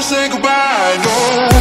don't say goodbye, no.